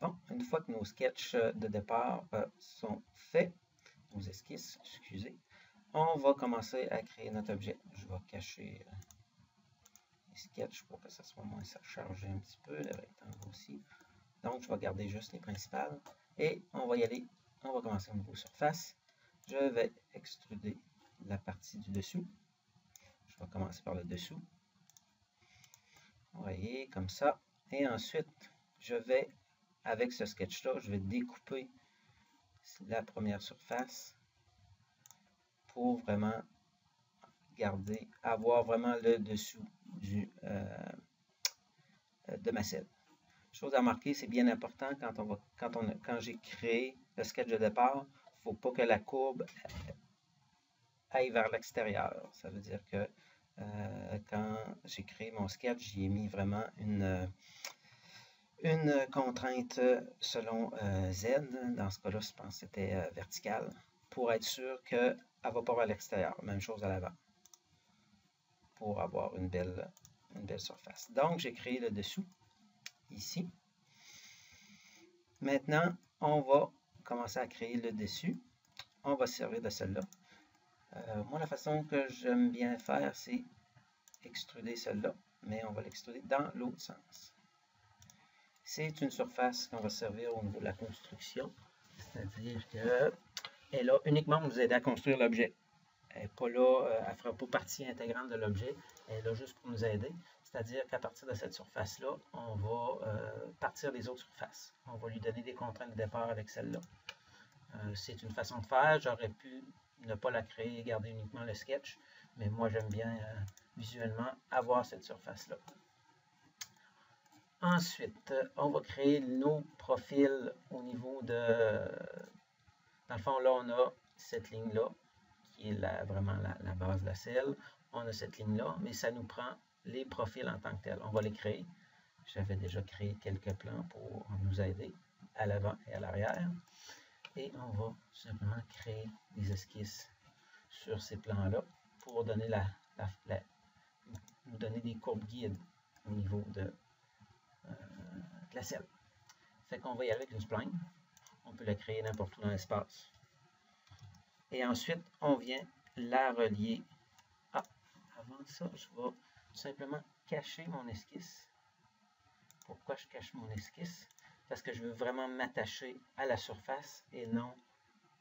Bon, une fois que nos sketchs de départ sont faits, nos esquisses, excusez, on va commencer à créer notre objet. Je vais cacher les sketchs pour que ça soit moins chargé un petit peu, le rectangle aussi. Donc, je vais garder juste les principales. Et on va y aller, on va commencer au niveau surface. Je vais extruder la partie du dessous. Je vais commencer par le dessous. Vous voyez, comme ça. Et ensuite, je vais, avec ce sketch-là, je vais découper la première surface pour vraiment garder, avoir vraiment le dessous euh, de ma selle. Chose à remarquer, c'est bien important quand, on va, quand, on, quand j'ai créé le sketch de départ, il ne faut pas que la courbe aille vers l'extérieur. Ça veut dire que euh, quand j'ai créé mon sketch, j'y ai mis vraiment une, une contrainte selon euh, Z. Dans ce cas-là, je pense que c'était euh, vertical pour être sûr qu'elle ne va pas vers l'extérieur. Même chose à l'avant pour avoir une belle, surface. Donc, j'ai créé le dessous ici. Maintenant, on va commencer à créer le dessus. On va servir de celle-là. Euh, moi, la façon que j'aime bien faire, c'est extruder celle-là, mais on va l'extruder dans l'autre sens. C'est une surface qu'on va servir au niveau de la construction, c'est-à-dire qu'elle a uniquement nous aider à construire l'objet. Elle n'est pas là, euh, elle ne fera pas partie intégrante de l'objet, elle est là juste pour nous aider. C'est-à-dire qu'à partir de cette surface-là, on va euh, partir des autres surfaces. On va lui donner des contraintes de départ avec celle-là. Euh, c'est une façon de faire. J'aurais pu ne pas la créer et garder uniquement le sketch, mais moi j'aime bien visuellement avoir cette surface-là. Ensuite, on va créer nos profils au niveau de... Dans le fond, là, on a cette ligne-là qui est vraiment la, base de la selle. On a cette ligne-là, mais ça nous prend les profils en tant que tels. On va les créer. J'avais déjà créé quelques plans pour nous aider à l'avant et à l'arrière. Et on va simplement créer des esquisses sur ces plans-là pour donner la, nous donner des courbes guides au niveau de, la selle. Fait qu'on va y aller avec une spline. On peut la créer n'importe où dans l'espace. Et ensuite, on vient la relier. Ah, avant ça, je vais simplement cacher mon esquisse. Pourquoi je cache mon esquisse? Parce que je veux vraiment m'attacher à la surface et non,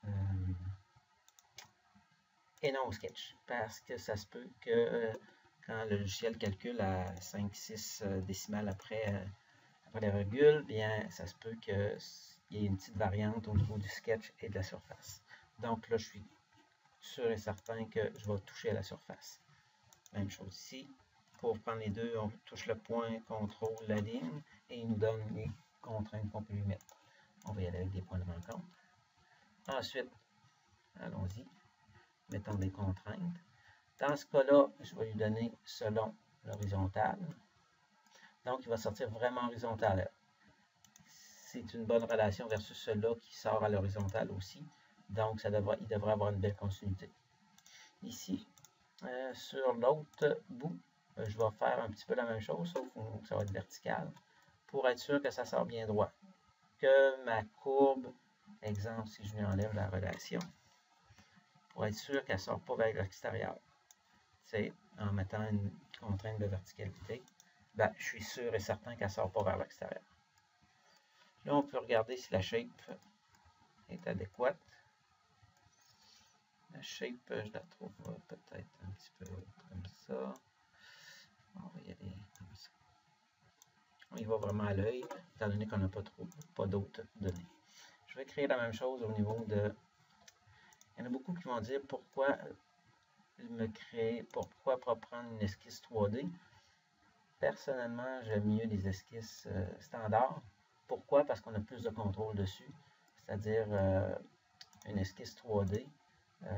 euh, et non au sketch. Parce que ça se peut que euh, quand le logiciel calcule à 5-6 euh, décimales après, après la virgule, bien, ça se peut qu'il y ait une petite variante au niveau du sketch et de la surface. Donc là, je suis sûr et certain que je vais toucher à la surface. Même chose ici. Pour prendre les deux, on touche le point, contrôle la ligne, et il nous donne les contraintes qu'on peut lui mettre. On va y aller avec des points de rencontre. Ensuite, allons-y, mettons des contraintes. Dans ce cas-là, je vais lui donner selon l'horizontale. Donc, il va sortir vraiment horizontal. C'est une bonne relation versus celui-là qui sort à l'horizontale aussi. Donc, il devrait avoir une belle continuité. Ici, euh, sur l'autre bout, euh, je vais faire un petit peu la même chose, sauf que ça va être vertical, pour être sûr que ça sort bien droit. Que ma courbe, exemple, si je lui enlève la relation, pour être sûr qu'elle ne sort pas vers l'extérieur. C'est en mettant une contrainte de verticalité, ben, je suis sûr et certain qu'elle ne sort pas vers l'extérieur. Là, on peut regarder si la shape est adéquate. La shape, je la trouve peut-être un petit peu comme ça. On va y aller comme ça. On y va vraiment à l'œil, étant donné qu'on n'a pas trop, pas d'autres données. Je vais créer la même chose au niveau de... Il y en a beaucoup qui vont dire pourquoi me créer, pourquoi pas prendre une esquisse 3D. Personnellement, j'aime mieux les esquisses euh, standards. Pourquoi? Parce qu'on a plus de contrôle dessus. C'est-à-dire, euh, une esquisse 3D, euh,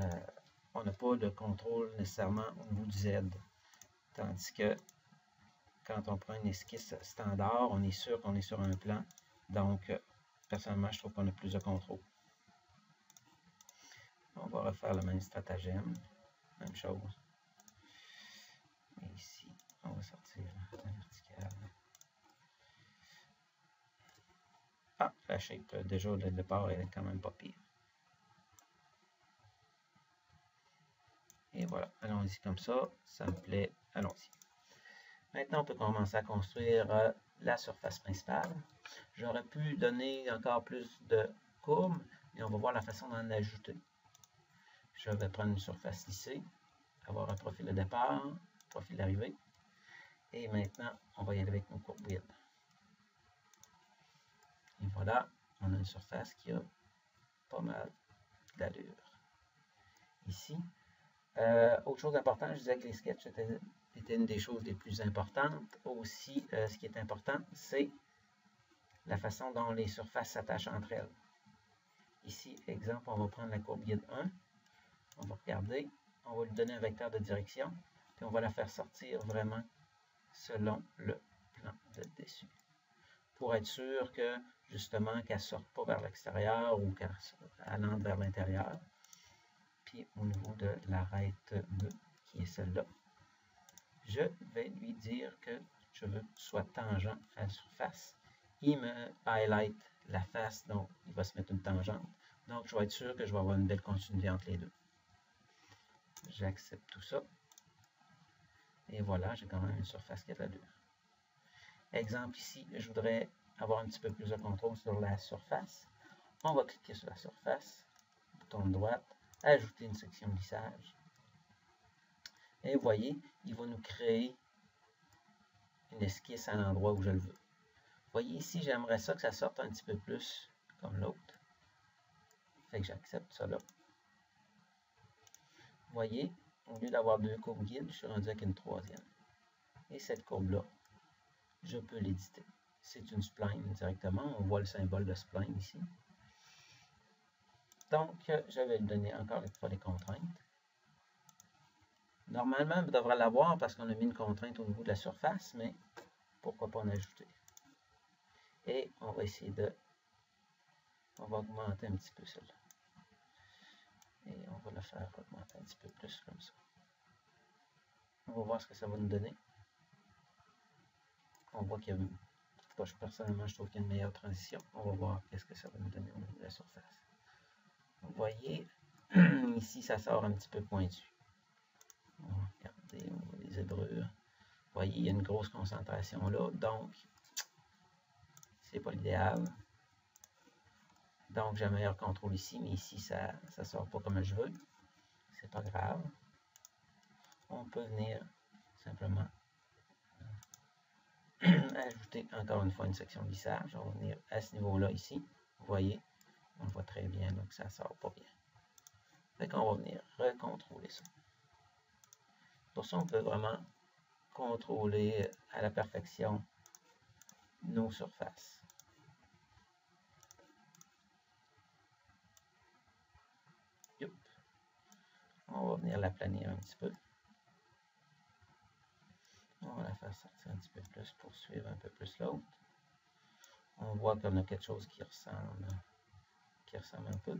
on n'a pas de contrôle nécessairement au niveau du Z. Tandis que quand on prend une esquisse standard, on est sûr qu'on est sur un plan. Donc, personnellement, je trouve qu'on a plus de contrôle. On va refaire le même stratagème. Même chose. On va sortir la verticale. Ah, la shape, euh, déjà, le départ, elle est quand même pas pire. Et voilà, allons-y comme ça. Ça me plaît. Allons-y. Maintenant, on peut commencer à construire euh, la surface principale. J'aurais pu donner encore plus de courbes, mais on va voir la façon d'en ajouter. Je vais prendre une surface lissée, avoir un profil de départ, profil d'arrivée. Et maintenant, on va y aller avec nos courbes vides. Et voilà, on a une surface qui a pas mal d'allure. Ici, euh, autre chose importante, je disais que les sketchs étaient, une des choses les plus importantes. Aussi, euh, ce qui est important, c'est la façon dont les surfaces s'attachent entre elles. Ici, exemple, on va prendre la courbe guide 1. On va regarder. On va lui donner un vecteur de direction. Puis on va la faire sortir vraiment selon le plan de dessus. Pour être sûr que, justement, qu'elle ne sorte pas vers l'extérieur ou qu'elle entre vers l'intérieur au niveau de l'arête nœud, qui est celle-là, je vais lui dire que je veux soit tangent à la surface. Il me highlight la face, donc il va se mettre une tangente. Donc, je vais être sûr que je vais avoir une belle continuité entre les deux. J'accepte tout ça. Et voilà, j'ai quand même une surface qui a de l'allure. Exemple ici, je voudrais avoir un petit peu plus de contrôle sur la surface. On va cliquer sur la surface, bouton de droite, ajouter une section lissage. Et vous voyez, il va nous créer une esquisse à l'endroit où je le veux. Vous voyez ici, j'aimerais ça que ça sorte un petit peu plus comme l'autre. Fait que j'accepte ça là. Vous voyez, au lieu d'avoir deux courbes guides, je suis rendu avec une troisième. Et cette courbe-là, je peux l'éditer. C'est une spline directement. On voit le symbole de spline ici. Donc, je vais lui donner encore une fois les contraintes. Normalement, on devrait l'avoir parce qu'on a mis une contrainte au niveau de la surface, mais pourquoi pas en ajouter? Et on va essayer de... On va augmenter un petit peu celle-là. Et on va la faire augmenter un petit peu plus comme ça. On va voir ce que ça va nous donner. On voit qu'il y a... Personnellement, je trouve qu'il y a une meilleure transition. On va voir qu'est-ce que ça va nous donner au niveau de la surface. Vous voyez, ici, ça sort un petit peu pointu. Regardez, les zébrures. Vous voyez, il y a une grosse concentration là, donc c'est pas l'idéal. Donc, j'ai un meilleur contrôle ici, mais ici, ça ne sort pas comme je veux. C'est pas grave. On peut venir simplement ajouter encore une fois une section lissage. On va venir à ce niveau-là ici. Vous voyez, on voit très bien que ça sort pas bien. Fait qu'on va venir recontrôler ça. Pour ça, on peut vraiment contrôler à la perfection nos surfaces. On va venir l'aplanir un petit peu. On va la faire sortir un petit peu plus pour suivre un peu plus l'autre. On voit qu'on a quelque chose qui ressemble qui ressemble un peu.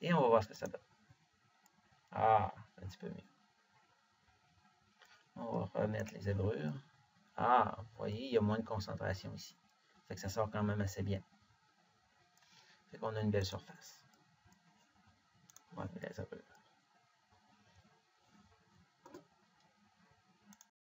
Et on va voir ce que ça donne. Ah, un petit peu mieux. On va remettre les zébrures. Ah, vous voyez, il y a moins de concentration ici. Fait que ça sort quand même assez bien. Fait qu'on a une belle surface. On va mettre les zébrures.